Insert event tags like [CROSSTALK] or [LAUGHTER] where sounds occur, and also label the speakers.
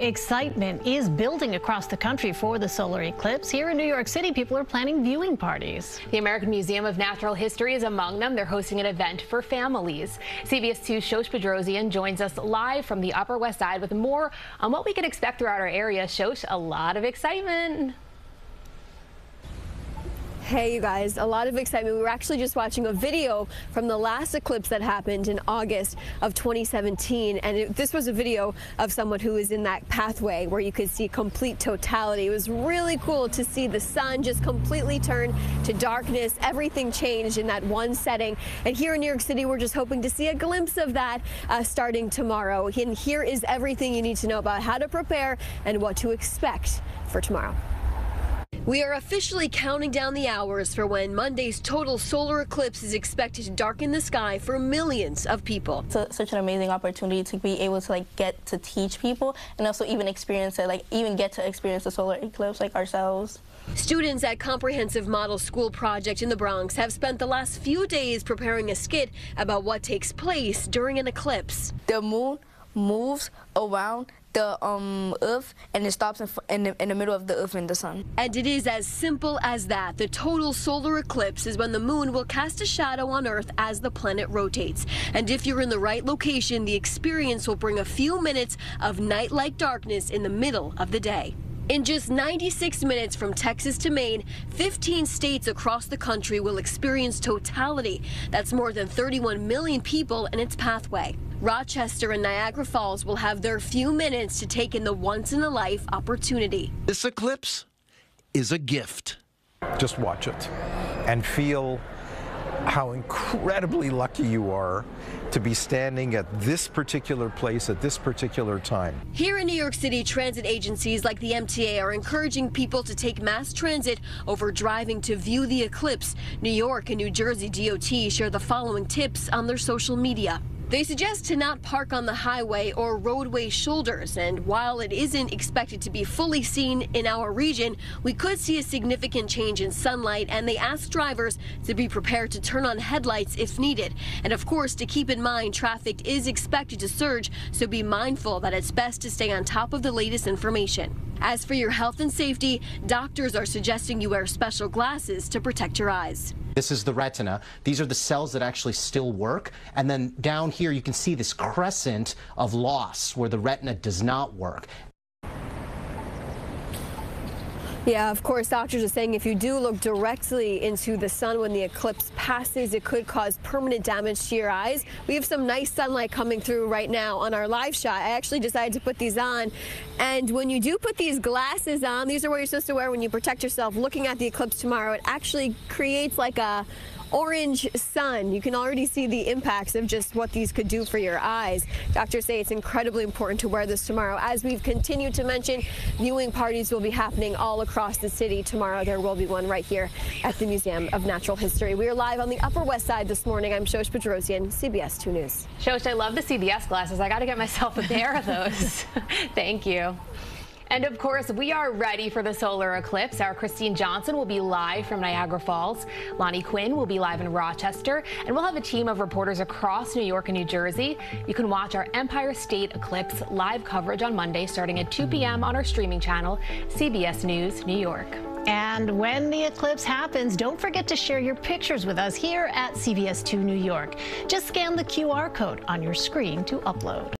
Speaker 1: Excitement is building across the country for the solar eclipse. Here in New York City, people are planning viewing parties.
Speaker 2: The American Museum of Natural History is among them. They're hosting an event for families. CBS 2's Shosh Bedrosian joins us live from the Upper West Side with more on what we can expect throughout our area. Shosh, a lot of excitement.
Speaker 3: Hey, you guys, a lot of excitement. We were actually just watching a video from the last eclipse that happened in August of 2017. And it, this was a video of someone who was in that pathway where you could see complete totality. It was really cool to see the sun just completely turn to darkness. Everything changed in that one setting. And here in New York City, we're just hoping to see a glimpse of that uh, starting tomorrow. And here is everything you need to know about how to prepare and what to expect for tomorrow. We are officially counting down the hours for when Monday's total solar eclipse is expected to darken the sky for millions of people.
Speaker 4: It's such an amazing opportunity to be able to like get to teach people and also even experience it, like even get to experience the solar eclipse like ourselves.
Speaker 3: Students at Comprehensive Model School Project in the Bronx have spent the last few days preparing a skit about what takes place during an eclipse.
Speaker 4: The moon moves around the um, Earth and it stops in, in, the, in the middle of the Earth and the Sun.
Speaker 3: And it is as simple as that. The total solar eclipse is when the moon will cast a shadow on Earth as the planet rotates. And if you're in the right location, the experience will bring a few minutes of night-like darkness in the middle of the day. In just 96 minutes from Texas to Maine, 15 states across the country will experience totality. That's more than 31 million people in its pathway. Rochester and Niagara Falls will have their few minutes to take in the once in a life opportunity.
Speaker 5: This eclipse is a gift.
Speaker 6: Just watch it and feel how incredibly lucky you are to be standing at this particular place at this particular time.
Speaker 3: Here in New York City, transit agencies like the MTA are encouraging people to take mass transit over driving to view the eclipse. New York and New Jersey DOT share the following tips on their social media. They suggest to not park on the highway or roadway shoulders, and while it isn't expected to be fully seen in our region, we could see a significant change in sunlight, and they ask drivers to be prepared to turn on headlights if needed. And of course, to keep in mind, traffic is expected to surge, so be mindful that it's best to stay on top of the latest information. As for your health and safety, doctors are suggesting you wear special glasses to protect your eyes.
Speaker 7: This is the retina. These are the cells that actually still work. And then down here, you can see this crescent of loss where the retina does not work.
Speaker 3: Yeah, of course, doctors are saying if you do look directly into the sun when the eclipse passes, it could cause permanent damage to your eyes. We have some nice sunlight coming through right now on our live shot. I actually decided to put these on. And when you do put these glasses on, these are what you're supposed to wear when you protect yourself looking at the eclipse tomorrow. It actually creates like a orange sun. You can already see the impacts of just what these could do for your eyes. Doctors say it's incredibly important to wear this tomorrow. As we've continued to mention, viewing parties will be happening all across the city. Tomorrow there will be one right here at the Museum of Natural History. We are live on the Upper West Side this morning. I'm Shosh Bedrosian, CBS 2 News.
Speaker 2: Shosh, I love the CBS glasses. I got to get myself a pair of those. [LAUGHS] Thank you. And of course, we are ready for the solar eclipse. Our Christine Johnson will be live from Niagara Falls. Lonnie Quinn will be live in Rochester. And we'll have a team of reporters across New York and New Jersey. You can watch our Empire State Eclipse live coverage on Monday starting at 2 p.m. on our streaming channel, CBS News New York.
Speaker 1: And when the eclipse happens, don't forget to share your pictures with us here at CBS 2 New York. Just scan the QR code on your screen to upload.